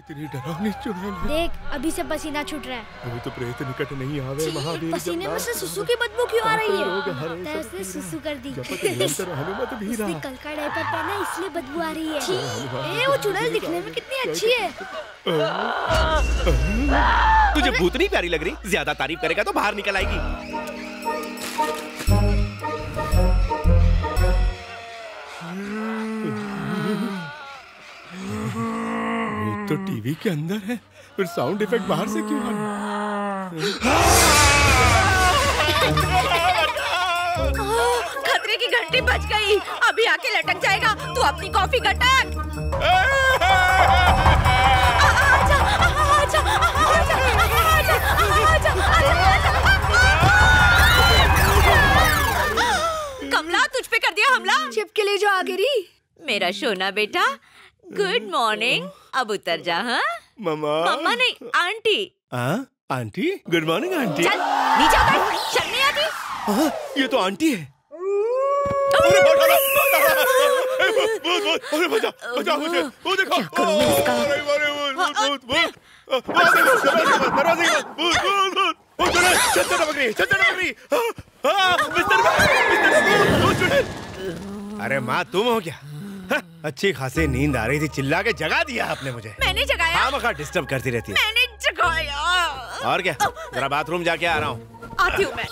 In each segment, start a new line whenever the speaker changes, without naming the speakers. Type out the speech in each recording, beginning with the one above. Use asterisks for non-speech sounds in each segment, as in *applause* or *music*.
इतनी डरावनी चुड़ैल है
देख अभी से पसीना छूट रहा है
अभी तो प्रेत निकट नहीं आवे महावीर
पसीने में से सुसु की बदबू क्यों आ रही है है उसने सुसु कर दी
हनुमत भीरा
उसने कल का डायपर पहना इसलिए बदबू आ रही है ए वो चुड़ैल दिखने में कितनी अच्छी है
तुझे भूतनी प्यारी लग रही ज़्यादा तारीफ़ करेगा तो बाहर निकल आएगी
तो टीवी के अंदर है फिर साउंड इफ़ेक्ट बाहर से क्यों आ रहा
खतरे की घंटी बज गई। अभी आके लटक जाएगा तू अपनी कॉफ़ी गटक। आजा, आजा, आजा, आजा, आजा, आजा, आजा। कमला तुझ पे कर दिया हमला।
चिपके ले जो आ गिरी
मेरा सोना बेटा गुड मॉर्निंग अब उतर जा हाँ
मम्मा
मम्मा नहीं आंटी
हाँ आंटी गुड मॉर्निंग आंटी
चल नीचे उतर शर्म नहीं आती
हाँ, ये तो आंटी है अरे बचा अरे बचा बचा मुझे वो देखो अरे अरे भूत भूत भूत भूत दरवाजे के भूत भूत भूत भूत चुड़ैल छत्तर टपक रही छत्तर टपक रही हाँ, हाँ, बिस्तर में बिस्तर में भूत भूत चुड़ैल अरे माँ तुम हो क्या हाँ, *laughs* अच्छी खासी नींद आ रही थी चिल्ला के जगा दिया आपने मुझे।
मैंने जगाया।
हाँ मखा डिस्टर्ब करती रहती है।
मैंने जगाया।
और क्या? जरा बाथरूम जाके आ रहा हूँ।
आती हूँ मैं।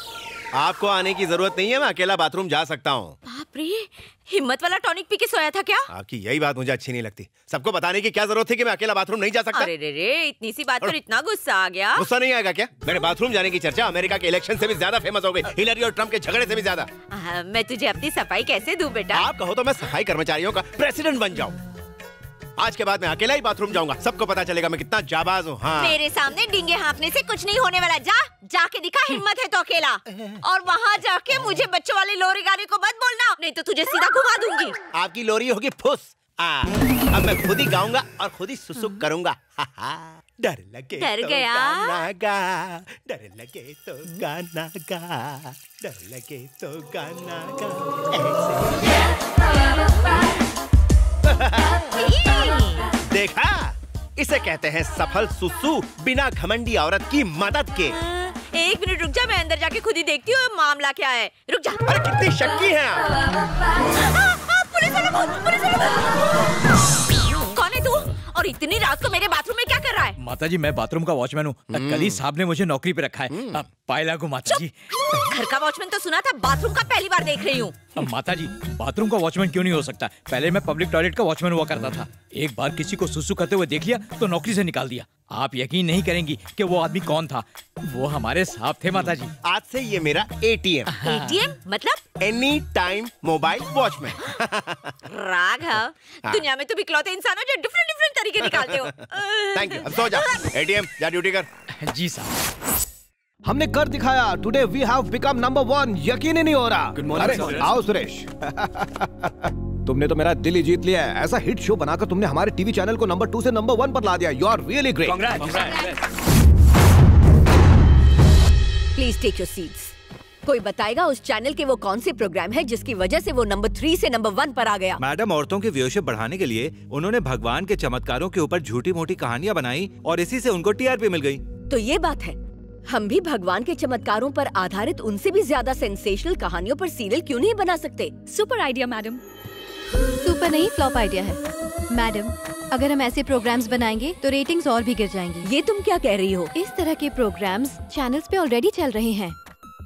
आपको आने की ज़रूरत नहीं है मैं अकेला बाथरूम जा सकता हूँ।
बाप रे हिम्मत वाला टॉनिक पी के सोया था क्या?
आपकी यही बात मुझे अच्छी नहीं लगती। सबको बताने की क्या ज़रूरत थी कि मैं अकेला बाथरूम नहीं जा सकता?
अरे रे रे इतनी सी बात पर इतना गुस्सा आ गया।
गुस्सा नहीं आएगा क्या? मेरे बाथरूम जाने की चर्चा अमेरिका के इलेक्शन से भी ज़्यादा फ़ेमस हो गई हिलरी और ट्रंप के झगड़े ऐसी भी ज़्यादा।
मैं तुझे अपनी सफ़ाई कैसे दू बेटा?
आप कहो तो मैं सफ़ाई कर्मचारियों का प्रेसिडेंट बन जाऊँ। आज के बाद मैं अकेला ही बाथरूम जाऊँगा। सबको पता चलेगा मैं कितना जाबाज हूँ। हाँ।
मेरे सामने डिंगे हाँफने से कुछ नहीं होने वाला। जा जाके दिखा हिम्मत है तो अकेला। और वहाँ जाके मुझे बच्चों वाली लोरी गाने को मत बोलना नहीं तो तुझे सीधा घुमा दूँगी।
आपकी लोरी होगी फुस। आ, अब मैं खुद ही गाऊँगा और खुद ही सुसुक करूँगा। हा, हा। डर लगे
डर
तो
गया?
गाना गा। डर लगे तो गाना गा। डर लगे तो गाना गा। ऐसे। *laughs* देखा? इसे कहते हैं सफल सुसु बिना घमंडी औरत की मदद के।
एक मिनट रुक जा मैं अंदर जाके खुद ही देखती हूँ मामला क्या है। रुक जा।
अरे कितनी शक्की है आप।
आ, आ, पुलिस वाला पुलिस वाले है और इतनी रात को मेरे बाथरूम में क्या कर रहा है?
माता जी मैं बाथरूम का वॉचमैन हूँ। कल ही साहब ने मुझे नौकरी पे रखा है। अब पायला को माता जी
घर का वॉचमैन तो सुना था बाथरूम का पहली बार देख रही हूँ।
माता जी बाथरूम का वॉचमैन क्यों नहीं हो सकता? पहले मैं पब्लिक टॉयलेट का वॉचमैन हुआ करता था। एक बार किसी को सुसु करते हुए देख लिया तो नौकरी से निकाल दिया। आप यकीन नहीं करेंगी कि वो आदमी कौन था। वो हमारे साथ थे माता जी
आज से ये मेरा एटीएम
एटीएम मतलब?
Any time mobile watchman
Raghav दुनिया में तुम इकलौते इंसान हो जो डिफरेंट डिफरेंट तरीके निकालते हो।
थैंक यू अब सो जा। एटीएम जा ड्यूटी कर।
जी साहब
हमने कर दिखाया। Today we have become number one यकीन ही नहीं हो रहा। अरे
सुरेश।
आओ सुरेश। *laughs* तुमने तो मेरा दिल ही जीत लिया है। ऐसा हिट शो बनाकर तुमने हमारे टीवी चैनल को नंबर टू से नंबर वन पर ला दिया। You are really great
please take your seats कोई बताएगा उस चैनल के वो कौन से प्रोग्राम है जिसकी वजह से वो नंबर थ्री से नंबर वन पर आ गया?
मैडम औरतों की व्यूअरशिप बढ़ाने के लिए उन्होंने भगवान के चमत्कारों के ऊपर झूठी मोटी कहानियाँ बनाई और इसी से उनको टीआरपी मिल गई।
तो ये बात है हम भी भगवान के चमत्कारों पर आधारित उनसे भी ज़्यादा सेंसेशनल कहानियों पर सीरियल क्यों नहीं बना सकते?
सुपर आइडिया मैडम सुपर नहीं फ्लॉप आइडिया है। मैडम अगर हम ऐसे प्रोग्राम्स बनाएँगे तो रेटिंग्स और भी गिर जाएँगी।
ये तुम क्या कह रही हो?
इस तरह के प्रोग्राम्स चैनल्स पे ऑलरेडी चल रहे हैं।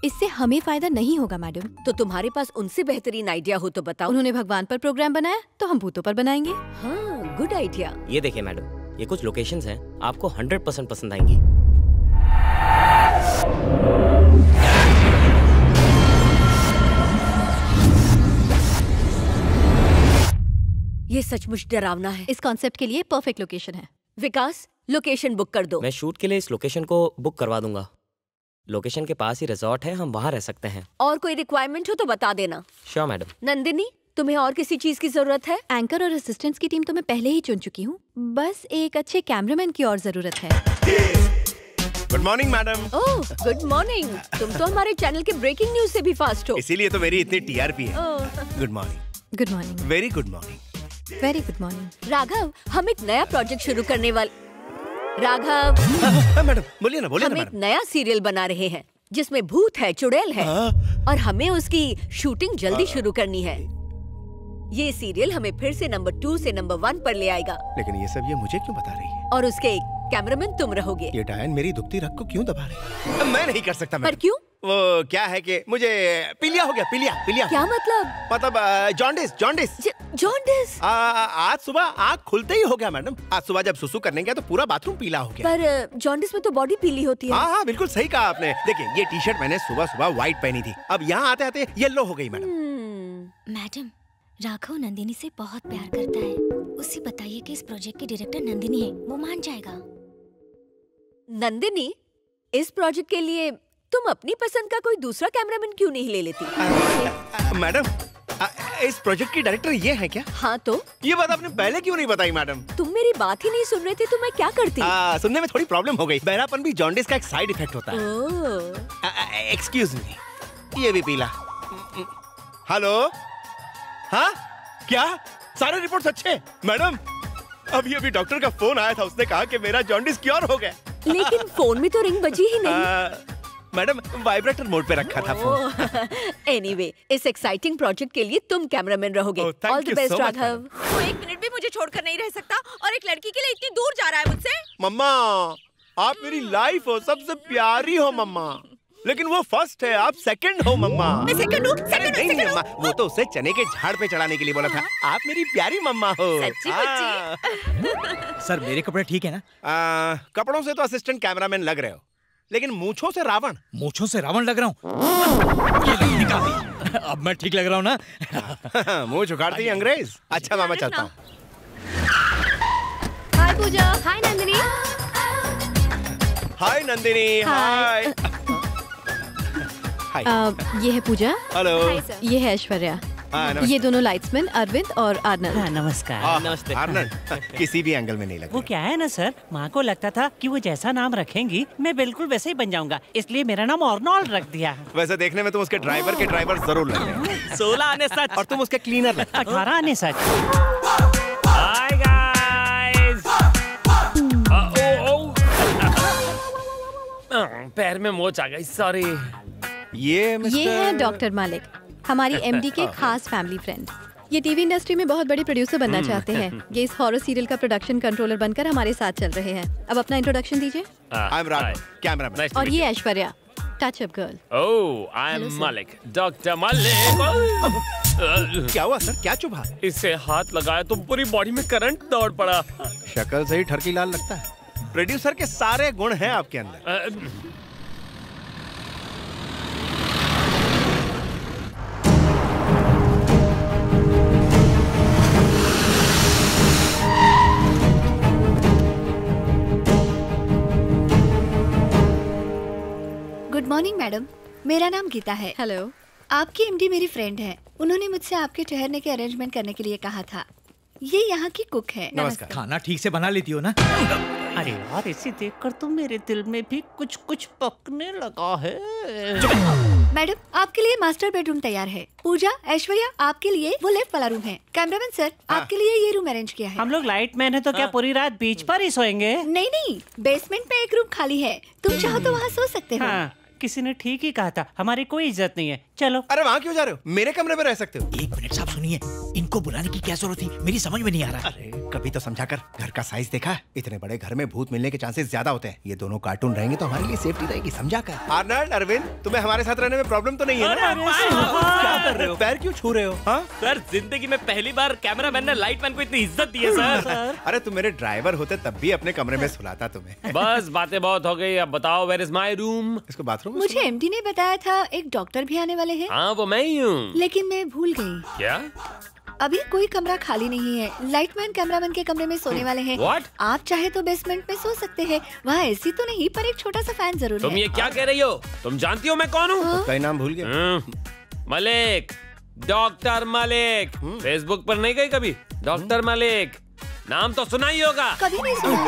इससे हमें फ़ायदा नहीं होगा मैडम
तो तुम्हारे पास उनसे बेहतरीन आइडिया हो तो बताओ।
उन्होंने भगवान पर प्रोग्राम बनाया तो हम भूतों पर बनाएँगे।
हाँ गुड आइडिया
ये देखिए मैडम ये कुछ लोकेशंस हैं आपको 100 परसेंट पसंद आएँगी।
ये सचमुच डरावना है।
इस कॉन्सेप्ट के लिए परफेक्ट लोकेशन है।
विकास लोकेशन बुक कर दो।
मैं शूट के लिए इस लोकेशन को बुक करवा दूँगा। लोकेशन के पास ही रिजॉर्ट है हम वहाँ रह सकते हैं।
और कोई रिक्वायरमेंट हो तो बता देना।
श्योर मैडम
नंदिनी तुम्हें और किसी चीज़ की ज़रूरत है?
एंकर और असिस्टेंट्स की टीम तो मैं पहले ही चुन चुकी हूँ। बस एक अच्छे कैमरामैन की और ज़रूरत है।
Good morning madam
oh good morning तुम तो हमारे चैनल के ब्रेकिंग न्यूज़ से भी फास्ट हो।
इसीलिए तो मेरी इतनी टीआरपी है। Good morning
good morning
very good morning
very good morning
Raghav हम एक नया प्रोजेक्ट शुरू करने वाले
राघव। *laughs*
मैडम बोलिए ना बोलिए
हम एक नया सीरियल बना रहे हैं जिसमें भूत है चुड़ैल है और हमें उसकी शूटिंग जल्दी शुरू करनी है। ये सीरियल हमें फिर से नंबर टू से नंबर वन पर ले आएगा।
लेकिन ये सब ये मुझे क्यों बता रही है?
और उसके कैमरामैन तुम रहोगे।
ये डायन मेरी दुखती रग को क्यों दबा रही है? मैं नहीं कर सकता
पर क्यों?
वो क्या है कि मुझे पीलिया हो गया पीलिया पीलिया।
क्या मतलब?
मतलब जॉन्डिस जॉन्डिस
जॉन्डिस
आज सुबह आँख खुलते ही हो गया मैडम। आज सुबह जब सुसु करने गया तो पूरा बाथरूम पीला हो गया।
पर जॉन्डिस में तो बॉडी पीली होती है।
हाँ हाँ बिल्कुल सही कहा आपने। देखिए ये टी शर्ट मैंने सुबह सुबह व्हाइट पहनी थी। अब यहाँ आते आते येलो हो गई मैडम।
मैडम राघव नंदिनी से बहुत प्यार करता है। उसे बताइए कि इस प्रोजेक्ट की डायरेक्टर नंदिनी है वो मान जाएगा।
नंदिनी इस प्रोजेक्ट के लिए तुम अपनी पसंद का कोई दूसरा कैमरामैन क्यों नहीं ले लेती?
मैडम इस प्रोजेक्ट की डायरेक्टर ये है क्या?
हाँ तो?
ये बात आपने पहले क्यों नहीं बताई मैडम?
तुम मेरी बात ही नहीं सुन रहे थे तो मैं क्या करती?
आ, सुनने में थोड़ी प्रॉब्लम हो गई। बहरापन भी जॉन्डिस का एक साइड इफ़ेक्ट होता है। एक्सक्यूज मी ये भी पीला। हेलो? हाँ? क्या? सारे रिपोर्ट्स अच्छे मैडम अभी अभी डॉक्टर का फ़ोन आया था उसने कहा कि मेरा जॉन्डिस क्योर हो गया।
लेकिन फ़ोन में तो रिंग बजी ही *laughs* नहीं।
आ, मैडम वाइब्रेटर मोड पे रखा था फ़ोन
एनीवे *laughs* इस एक्साइटिंग प्रोजेक्ट के लिए तुम कैमरामैन रहोगे. ऑल द बेस्ट राघव वो एक मिनट भी मुझे छोड़कर नहीं रह सकता और एक लड़की के लिए इतनी दूर जा रहा है मुझसे।
मम्मा आप मेरी लाइफ हो सबसे प्यारी हो मम्मा. लेकिन वो फ़र्स्ट है आप सेकंड हो मम्मा.
मैं second हूँ, हूँ,
नहीं मम्मा वो तो उसे चने के झाड़ पे चढ़ाने के लिए बोला था. आप मेरी प्यारी मम्मा हो.
सच्ची
हाँ। *laughs*
सर मेरे कपड़े ठीक है ना?
आ, कपड़ों से तो असिस्टेंट कैमरामैन लग रहे हो. लेकिन मूछों से रावण।
मूछों से रावण लग रहा हूँ। अब मैं ठीक लग रहा हूँ ना? *laughs*
मुँह है अंग्रेज़। अच्छा मामा चलता हूँ।
हाय पूजा।
हाय नंदिनी।
हाय नंदिनी हाय। हाय।
ये है पूजा।
हेलो
ये है ऐश्वर्या।
हाँ,
ये दोनों लाइट्समैन अरविंद और आनंद
नमस्कार।
आह,
नमस्ते।
आनंद किसी भी एंगल में नहीं लग
वो क्या है ना सर? माँ को लगता था कि वो जैसा नाम रखेंगी मैं बिल्कुल वैसे ही बन जाऊँगा। इसलिए मेरा नाम ऑर्नॉल्ड रख दिया।
वैसे देखने में तुम उसके ड्राइवर के ड्राइवर ज़रूर लग रहे *laughs*
सोलह आने सच।
और तुम उसके क्लीनर
अठारह आने सच। *laughs*
पैर में मोच आ गई सॉरी
ये
ये है डॉक्टर मालिक हमारी *laughs* एमडी के खास फैमिली फ्रेंड ये टीवी इंडस्ट्री में बहुत बड़े प्रोड्यूसर बनना चाहते हैं। *laughs* ये इस हॉरर सीरियल का प्रोडक्शन कंट्रोलर बनकर हमारे साथ चल रहे हैं। अब अपना इंट्रोडक्शन दीजिए।
आई एम राघव कैमरामैन
और ये Aishwarya touch up girl
oh I am Malik doctor Malik
क्या हुआ सर क्या चुभा?
इससे हाथ लगाया तो पूरी बॉडी में करंट दौड़ पड़ा।
शक्ल से ही ठरकी लाल लगता है। प्रोड्यूसर के सारे गुण हैं आपके अंदर।
Morning madam. मेरा नाम गीता है।
हेलो
आपकी एमडी मेरी फ्रेंड है। उन्होंने मुझसे आपके ठहरने के अरेंजमेंट करने के लिए कहा था। ये यहाँ की कुक है।
नमस्कार।
खाना ठीक से बना लेती हो ना?
अरे यार इसे देखकर तो मेरे दिल में भी कुछ कुछ पकने लगा है।
मैडम आपके लिए मास्टर बेडरूम तैयार है। पूजा ऐश्वर्या आपके लिए वो लेफ़्ट वाला रूम है। कैमरामैन सर हाँ। आपके लिए ये रूम अरेंज किया है।
हम लोग लाइट मैन है तो क्या पूरी रात बीच पर ही सोएँगे?
नहीं नहीं। बेसमेंट में एक रूम खाली है। तुम चाहो तो वहाँ सो सकते हो।
हाँ। किसी ने ठीक ही कहा था। हमारी कोई इज़्ज़त नहीं है। चलो।
अरे वहाँ क्यों जा रहे हो? मेरे कमरे में रह सकते हो।
एक मिनट साहब सुनिए। इनको बुलाने की क्या ज़रूरत थी? मेरी समझ में नहीं आ रहा।
अरे कभी तो समझा कर। घर का साइज़ देखा। इतने बड़े घर में भूत मिलने के चांसेस ज़्यादा होते हैं। ये दोनों कार्टून रहेंगे तो हमारे लिए सेफ्टी रहेगी समझा कर। आर्नल्ड अरविंद तुम्हें हमारे साथ रहने में प्रॉब्लम तो नहीं है क्या कर रहे हो? पैर क्यों छू रहे हो? हाँ?
सर ज़िंदगी में पहली बार कैमरामैन ने लाइटमैन को इतनी इज़्ज़त दी है सर। *laughs*
अरे तुम मेरे ड्राइवर होते तब भी अपने कमरे में सुलाता तुम्हें।
बस बातें बहुत हो गई। अब बताओ वेर इज़ माई रूम
इसको बाथरूम में
मुझे एमडी ने बताया था एक डॉक्टर भी आने वाले हैं।
हाँ वो मैं ही हूँ।
लेकिन मैं भूल गई।
क्या?
अभी कोई कमरा खाली नहीं है। लाइटमैन कैमरामैन के कमरे में सोने वाले हैं।
What?
आप चाहे तो बेसमेंट में सो सकते हैं। वहाँ एसी तो नहीं पर एक छोटा सा फ़ैन ज़रूर
तुम
है।
ये क्या कह रही हो? तुम जानती हो मैं कौन हूँ?
ही। नाम भूल गया
हम्म, मलिक डॉक्टर मलिक। फेसबुक पर नहीं गई कभी? डॉक्टर मलिक। नाम तो सुना ही होगा।
कभी नहीं सुना।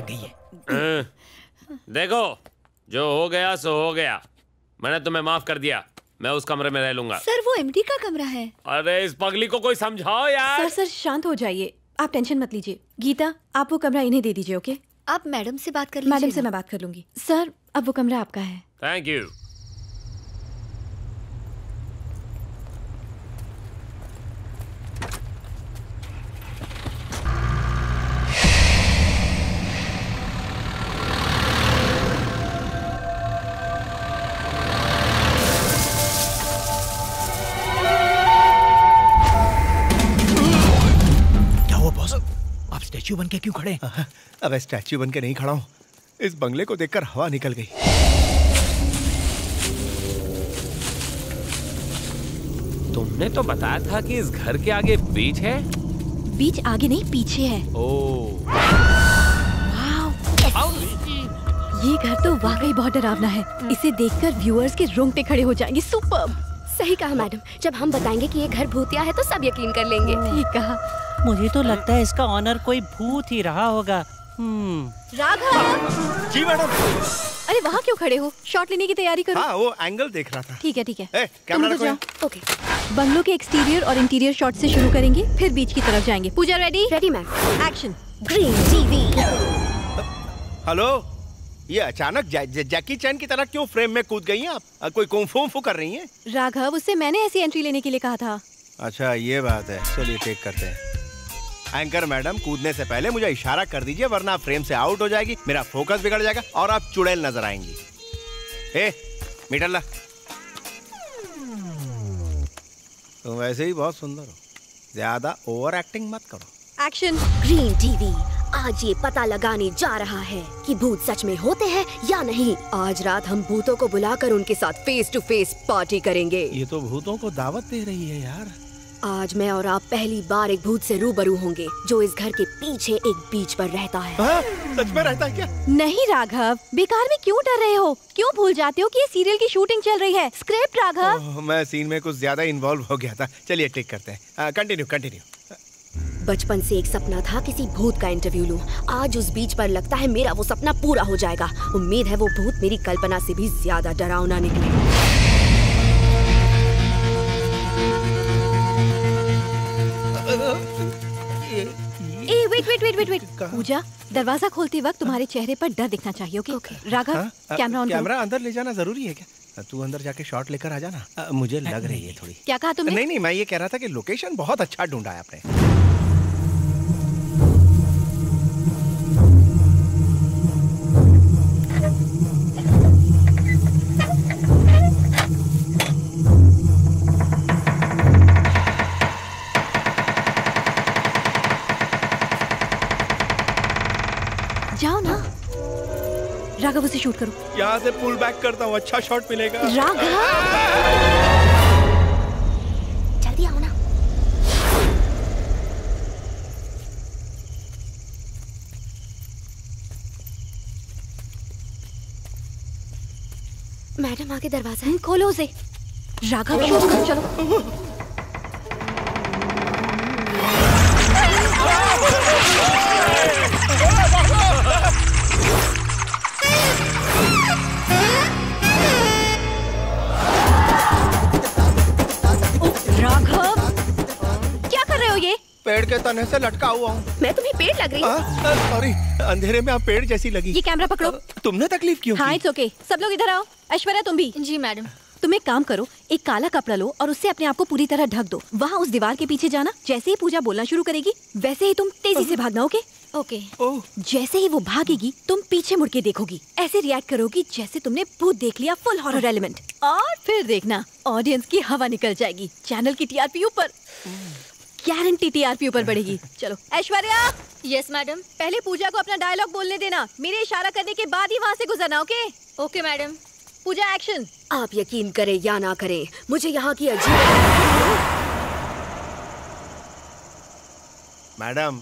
*laughs*
गई है।
हम्म, देखो जो हो गया सो हो गया। मैंने तुम्हें माफ़ कर दिया। मैं उस कमरे में रह लूँगा।
सर वो एमडी का कमरा है।
अरे इस पगली को कोई समझाओ यार।
सर सर शांत हो जाइए। आप टेंशन मत लीजिए। गीता आप वो कमरा इन्हें दे दीजिए ओके?
आप मैडम से बात कर लीजिए
मैडम से मैं बात कर लूँगी। सर अब वो कमरा आपका है।
थैंक यू
आप स्टैच्यू बन के क्यों खड़े?
अब स्टैच्यू बन के नहीं खड़ा हूँ। इस बंगले को देखकर हवा निकल गई।
तुमने तो बताया था कि इस घर के आगे बीच है?
बीच आगे नहीं पीछे है।
ओ।
ये घर तो वाकई बहुत डरावना है। इसे देखकर व्यूअर्स के रोंगटे खड़े हो जाएँगे। सुपर
सही कहा मैडम। जब हम बताएँगे कि ये घर भूतिया है तो सब यकीन कर लेंगे।
ठीक कहा।
मुझे तो लगता है इसका ऑनर कोई भूत ही रहा होगा। हम्म।
राघव!
जी मैडम।
अरे वहाँ क्यों खड़े हो? शॉट लेने की तैयारी करो।
हाँ वो एंगल देख रहा था।
ठीक है ठीक है।
ए, कैमरा
तुम तो जाओ। ओके बंगलों के एक्सटीरियर और इंटीरियर शॉट से शुरू करेंगे फिर बीच की तरफ़ जाएँगे। Pooja ready
ready ma'am
action
green TV
hello ये अचानक जै, जै, जैकी चैन की तरह क्यों फ्रेम में कूद गई हैं आप? कोई कुंफू फू कर रही हैं?
राघव उससे मैंने ऐसी एंट्री लेने के लिए कहा था।
अच्छा ये बात है। चलिए टेक करते हैं। एंकर मैडम कूदने से पहले मुझे इशारा कर दीजिए वरना आप फ्रेम से आउट हो जाएगी मेरा फोकस बिगड़ जाएगा और आप चुड़ैल नज़र आएँगी। ए मीटर ला। तुम वैसे ही बहुत सुंदर हो। ज़्यादा ओवर एक्टिंग मत करो।
एक्शन
ग्रीन टीवी आज ये पता लगाने जा रहा है कि भूत सच में होते हैं या नहीं। आज रात हम भूतों को बुलाकर उनके साथ फेस टू फेस पार्टी करेंगे।
ये तो भूतों को दावत दे रही है यार।
आज मैं और आप पहली बार एक भूत से रूबरू होंगे जो इस घर के पीछे एक बीच पर रहता है।
हाँ? सच में रहता है क्या?
नहीं राघव। बेकार में क्यों डर रहे हो? क्यों भूल जाते हो कि ये सीरियल की शूटिंग चल रही है? स्क्रिप्ट राघव।
मैं सीन में कुछ ज़्यादा इन्वॉल्व हो गया था। चलिए टेक करते हैं। कंटिन्यू कंटिन्यू
बचपन से एक सपना था किसी भूत का इंटरव्यू लूँ। आज उस बीच पर लगता है मेरा वो सपना पूरा हो जाएगा। उम्मीद है वो भूत मेरी कल्पना से भी ज़्यादा डरावना निकले।
Wait wait wait wait Pooja दरवाज़ा खोलते वक्त तुम्हारे चेहरे पर डर दिखना चाहिए ओके राघव
हाँ?
कैमरा ऑन
कैमरा अंदर ले जाना ज़रूरी है क्या? तू अंदर जाके शॉट लेकर आ जाना। मुझे लग रही है थोड़ी।
क्या कहा तुमने?
नहीं नहीं मैं ये कह रहा था कि लोकेशन बहुत अच्छा ढूंढा है आपने।
उसे शूट करो।
यहाँ से पुल बैक करता हूँ अच्छा शॉट मिलेगा।
राघव?
जल्दी आओ ना। मैडम आगे दरवाज़ा है।
खोलो उसे। राघव शूट करो चलो।
पेड़ के तने से लटका हुआ हूँ।
मैं तुम्हें पेड़ लग रही हूँ।
सॉरी अंधेरे में आप पेड़ जैसी लगी।
ये कैमरा पकड़ो।
तुमने तकलीफ़ क्यों
हाँ
की?
इट्स ओके सब लोग इधर आओ। ऐश्वर्या तुम भी।
जी मैडम।
तुम एक काम करो एक काला कपड़ा लो और उससे अपने आप को पूरी तरह ढक दो। वहाँ उस दीवार के पीछे जाना जैसे ही पूजा बोलना शुरू करेगी वैसे ही तुम तेज़ी से भागना ओके।
ओके
जैसे ही वो भागेगी तुम पीछे मुड़ के देखोगी। ऐसे रिएक्ट करोगी जैसे तुमने भूत देख लिया फुल हॉरर एलिमेंट और फिर देखना ऑडियंस की हवा निकल जाएगी चैनल की टीआरपी ऊपर। गारंटी टीआरपी ऊपर *laughs* बढ़ेगी। चलो ऐश्वर्या!
यस मैडम
पहले पूजा को अपना डायलॉग बोलने देना। मेरे इशारा करने के बाद ही वहाँ से गुजरना okay
okay madam
Pooja action
आप यकीन करें या ना करें मुझे यहाँ की अजीब
मैडम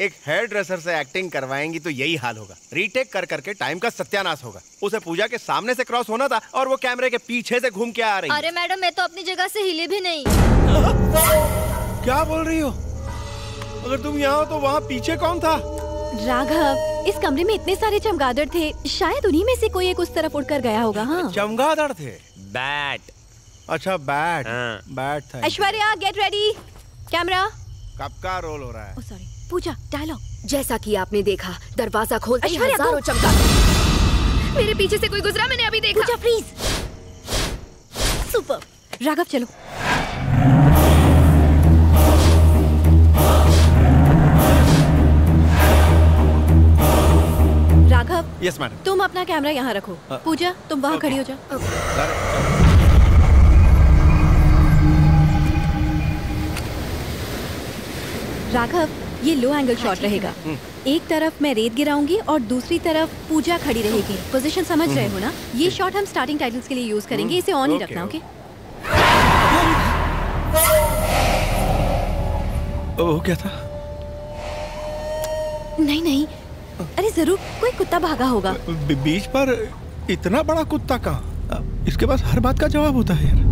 एक हेयर ड्रेसर से एक्टिंग करवाएँगी तो यही हाल होगा। रीटेक कर करके टाइम का सत्यानाश होगा। उसे पूजा के सामने से क्रॉस होना था और वो कैमरे के पीछे से घूम के आ रही
अरे मैडम मैं तो अपनी जगह से हिले भी नहीं। *laughs*
क्या बोल रही हो? अगर तुम यहाँ हो तो वहाँ पीछे कौन था?
राघव इस कमरे में इतने सारे चमगादड़ थे शायद उन्हीं में से कोई एक उस तरफ़ उड़कर गया होगा हाँ?
चमगादड़ थे?
बैट
अच्छा बैट
हाँ।
बैट था
ऐश्वर्या गेट रेडी कैमरा
कब का रोल हो रहा है?
सॉरी पूजा डायलॉग
जैसा कि आपने देखा दरवाज़ा खोलते ही हज़ारों
तुम-
चमका मेरे पीछे से कोई गुजरा मैंने अभी देखा।
पूजा प्लीज़ सुपर राघव चलो।
यस मैडम
तुम अपना कैमरा यहाँ रखो। पूजा तुम वहाँ खड़ी हो जाओ। राघव ये लो एंगल शॉट रहेगा। एक तरफ़ मैं रेत गिराऊँगी और दूसरी तरफ़ पूजा खड़ी रहेगी। पोजीशन समझ रहे हो ना? ये शॉट हम स्टार्टिंग टाइटल्स के लिए यूज़ करेंगे। इसे ऑन ही रखना ओके
वो क्या था?
नहीं नहीं। अरे, ज़रूर, कोई कुत्ता भागा होगा।
बीच पर इतना बड़ा कुत्ता कहाँ? इसके पास हर बात का जवाब होता है यार।